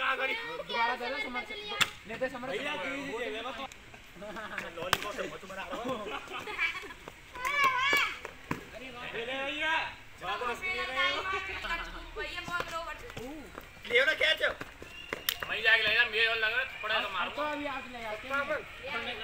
का करी दोबारा दे दे समर से नहीं दे समर भैया की दीजिए मैं तो लॉलीपॉप से मत बना रहा अरे ले भैया बात बस बट ले ना कैच मैं जाके ले जा मेरे वाला लग रहा थोड़ा सा अब तो अभी आप ले आते हैं